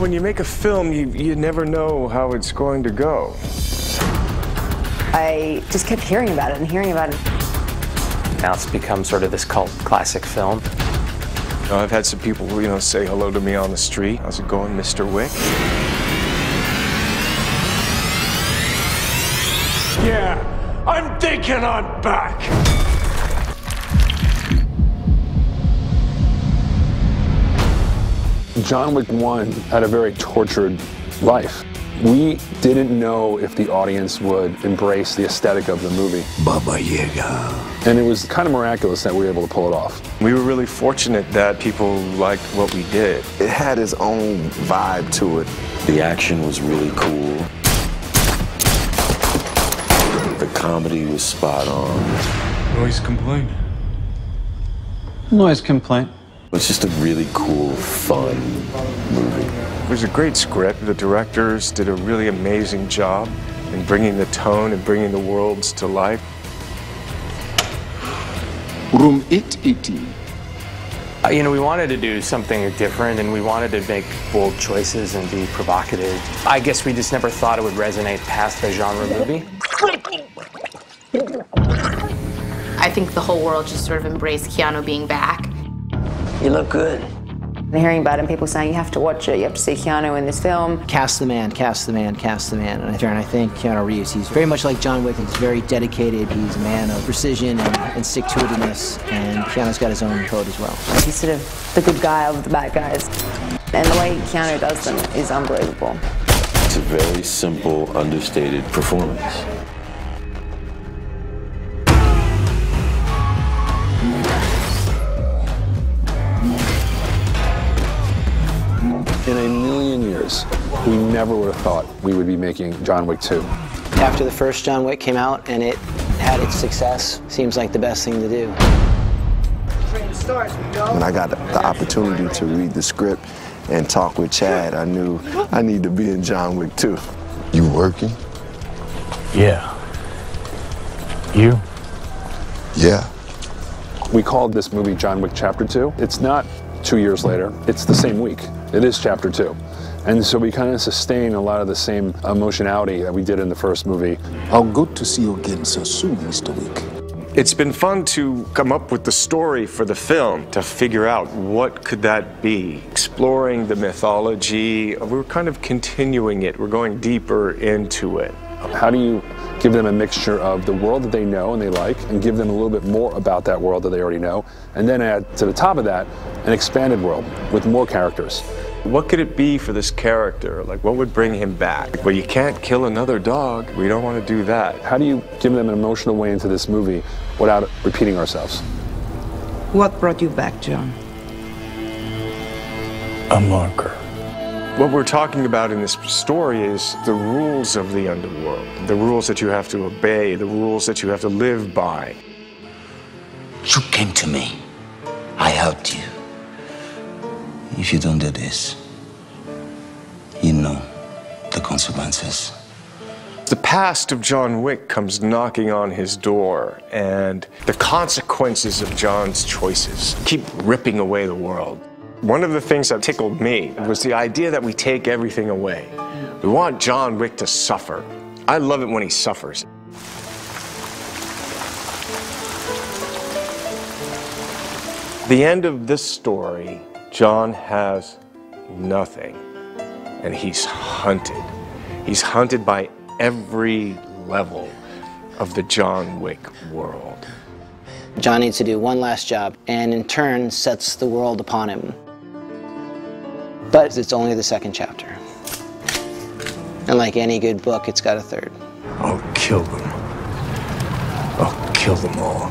When you make a film, you, you never know how it's going to go. I just kept hearing about it and hearing about it. Now it's become sort of this cult classic film. You know, I've had some people, you know, say hello to me on the street. How's it going, Mr. Wick? Yeah, I'm thinking I'm back. John Wick 1 had a very tortured life. We didn't know if the audience would embrace the aesthetic of the movie. Baba Yaga. And it was kind of miraculous that we were able to pull it off. We were really fortunate that people liked what we did. It had its own vibe to it. The action was really cool. The comedy was spot on. Noise complaint. Noise complaint. It's just a really cool, fun movie. It was a great script. The directors did a really amazing job in bringing the tone and bringing the worlds to life. Room 880. Uh, you know, we wanted to do something different and we wanted to make bold choices and be provocative. I guess we just never thought it would resonate past the genre movie. I think the whole world just sort of embraced Keanu being back. You look good. And hearing about it and people saying you have to watch it, you have to see Keanu in this film. Cast the man, cast the man, cast the man. And I, think Keanu Reeves, he's very much like John Wick. He's very dedicated. He's a man of precision and, and stick-to-itiveness. And Keanu's got his own code as well. He's sort of the good guy of the bad guys. And the way Keanu does them is unbelievable. It's a very simple, understated performance. In a million years, we never would have thought we would be making John Wick 2. After the first John Wick came out and it had its success, seems like the best thing to do. When I got the opportunity to read the script and talk with Chad, I knew I need to be in John Wick 2. You working? Yeah. You? Yeah. We called this movie John Wick Chapter 2. It's not two years later, it's the same week. It is Chapter 2. And so we kind of sustain a lot of the same emotionality that we did in the first movie. How good to see you again so soon, Mr. Wick. It's been fun to come up with the story for the film, to figure out what could that be. Exploring the mythology, we're kind of continuing it. We're going deeper into it. How do you give them a mixture of the world that they know and they like, and give them a little bit more about that world that they already know, and then add to the top of that an expanded world with more characters? What could it be for this character? Like, what would bring him back? Well, you can't kill another dog. We don't want to do that. How do you give them an emotional way into this movie without repeating ourselves? What brought you back, John? A marker. What we're talking about in this story is the rules of the underworld, the rules that you have to obey, the rules that you have to live by. You came to me. I helped you. If you don't do this, you know the consequences. The past of John Wick comes knocking on his door, and the consequences of John's choices keep ripping away the world. One of the things that tickled me was the idea that we take everything away. We want John Wick to suffer. I love it when he suffers. The end of this story, John has nothing, and he's hunted. He's hunted by every level of the John Wick world. John needs to do one last job, and in turn sets the world upon him. But it's only the second chapter. And like any good book, it's got a third. I'll kill them. I'll kill them all.